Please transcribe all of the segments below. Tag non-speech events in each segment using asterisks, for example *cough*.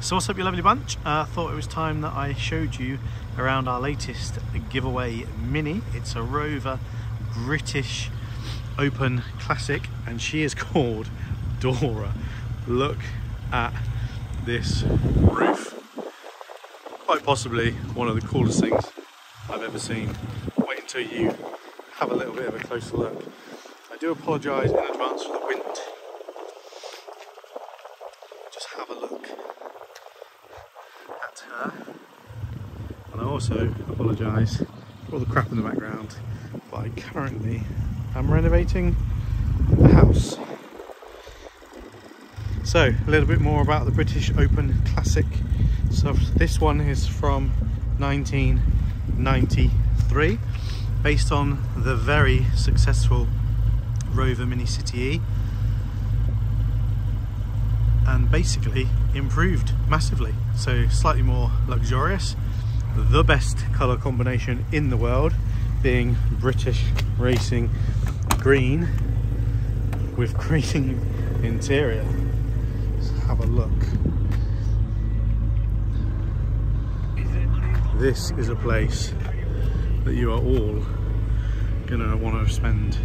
So what's up you lovely bunch? I uh, thought it was time that I showed you around our latest giveaway Mini. It's a Rover British Open Classic and she is *laughs* called Dora. Look at this roof. Quite possibly one of the coolest things I've ever seen. Wait until you have a little bit of a closer look. I do apologise in advance for the wind. Just have a look And I also apologise for all the crap in the background, but I currently am renovating the house. So, a little bit more about the British Open Classic. So, this one is from 1993, based on the very successful Rover Mini City E basically improved massively. So slightly more luxurious, the best colour combination in the world being British Racing Green with green *laughs* interior. Let's have a look. This is a place that you are all gonna want to spend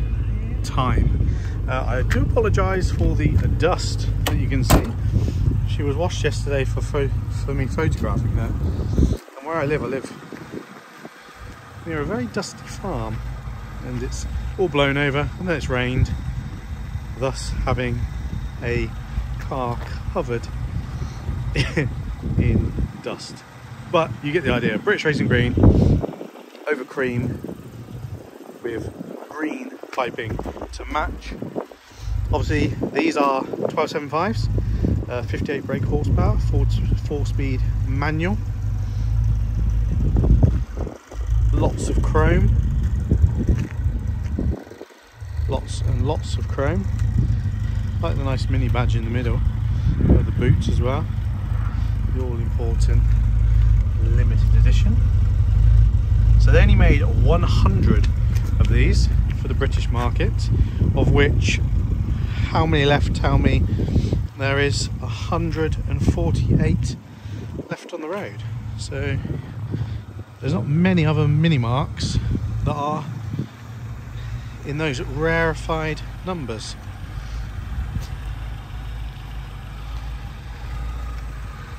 time. Uh, I do apologise for the dust that you can see. She was washed yesterday for, for me photographing that. And where I live, I live near a very dusty farm and it's all blown over and then it's rained, thus having a car covered *laughs* in dust. But you get the idea. British Racing Green over cream with piping to match. Obviously these are 1275s, uh, 58 brake horsepower, four, four speed manual. Lots of chrome. Lots and lots of chrome. Like the nice mini badge in the middle. Got the boots as well. The all important limited edition. So they only made 100 of these for the British market, of which how many left tell me there is 148 left on the road. So there's not many other mini marks that are in those rarefied numbers.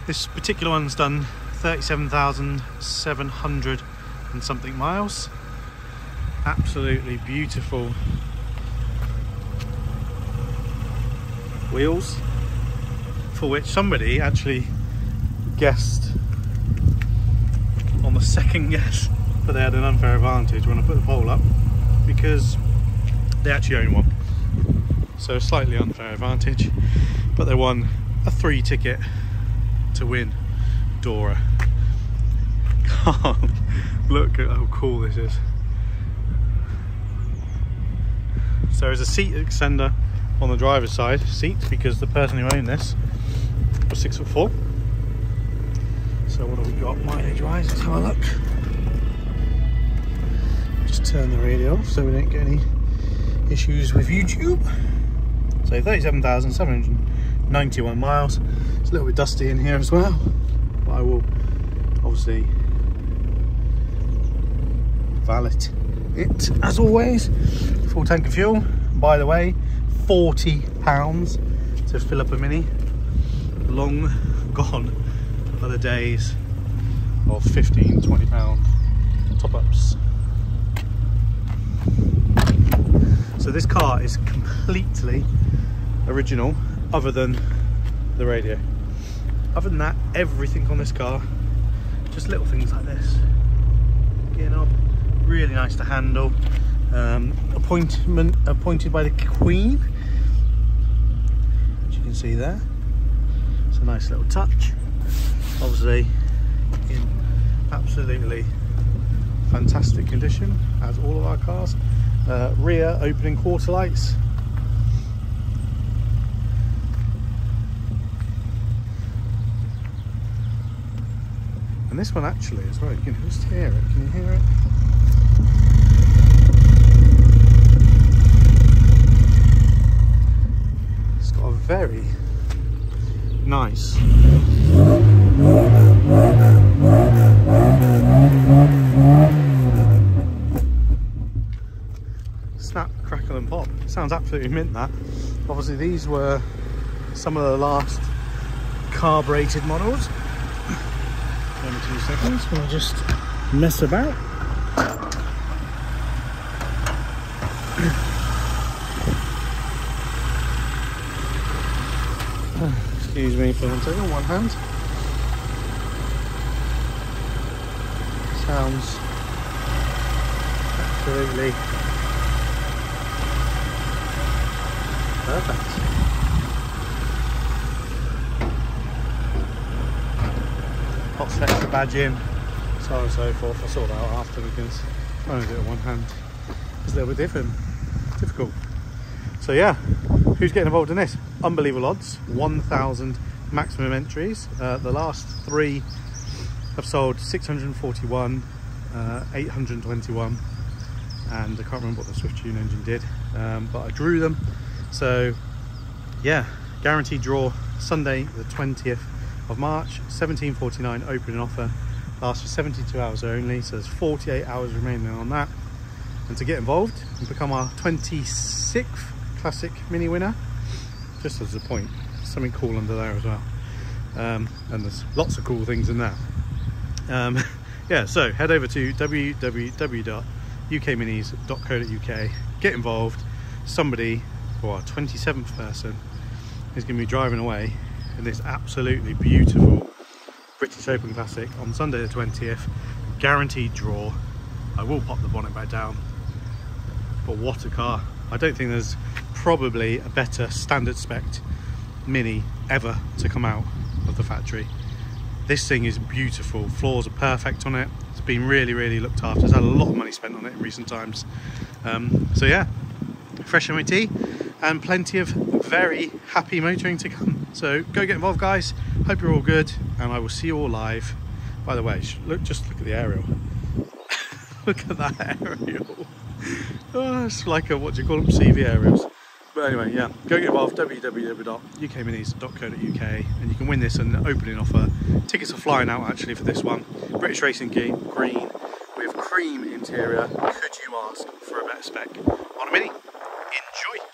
This particular one's done 37,700 and something miles absolutely beautiful wheels for which somebody actually guessed on the second guess that they had an unfair advantage when I put the poll up because they actually own one. So slightly unfair advantage but they won a three ticket to win. Dora. *laughs* Look at how cool this is So there's a seat extender on the driver's side seat because the person who owned this was six foot four. So what have we got mileage wise? Let's have a look. Just turn the radio off so we don't get any issues with YouTube. So 37,791 miles. It's a little bit dusty in here as well. But I will obviously valet it as always full tank of fuel. By the way 40 pounds to fill up a mini. Long gone are the days of 15 20 pound top-ups. So this car is completely original other than the radio. Other than that everything on this car just little things like this. Gear knob really nice to handle. Um, appointment appointed by the Queen, as you can see there. It's a nice little touch. Obviously, in absolutely fantastic condition, as all of our cars. Uh, rear opening quarter lights. And this one actually as well, you can just hear it. Can you hear it? Very nice Snap, crackle and pop. Sounds absolutely mint that. Obviously these were some of the last carbureted models. Give two seconds, we'll just mess about. *clears throat* Excuse me for one second, on one hand. Sounds absolutely perfect. Hot selector badge in, so on and so forth. I saw that out after because trying to do it one hand is a little bit different, difficult. So yeah, who's getting involved in this? Unbelievable odds, 1,000 maximum entries. Uh, the last three have sold 641, uh, 821, and I can't remember what the Swiftune engine did, um, but I drew them. So yeah, guaranteed draw Sunday the 20th of March, 1749 opening offer, lasts for 72 hours only, so there's 48 hours remaining on that. And to get involved and become our 26th Classic Mini winner, just as a point, something cool under there as well. Um, and there's lots of cool things in there. Um, *laughs* yeah, so head over to www.ukminis.co.uk, get involved. Somebody, or our 27th person, is going to be driving away in this absolutely beautiful British Open Classic on Sunday the 20th. Guaranteed draw. I will pop the bonnet back down. But what a car. I don't think there's probably a better standard spec Mini ever to come out of the factory. This thing is beautiful. Floors are perfect on it. It's been really, really looked after. It's had a lot of money spent on it in recent times. Um, so yeah, fresh MOT and plenty of very happy motoring to come. So go get involved guys. Hope you're all good and I will see you all live. By the way, look, just look at the aerial. *laughs* look at that *laughs* aerial. Oh, it's like a, what do you call them, CV aerials. But anyway, yeah, go get involved, www.ukminis.co.uk and you can win this and an opening offer. Tickets are flying out actually for this one. British Racing Green with cream interior. Could you ask for a better spec on a Mini? Enjoy!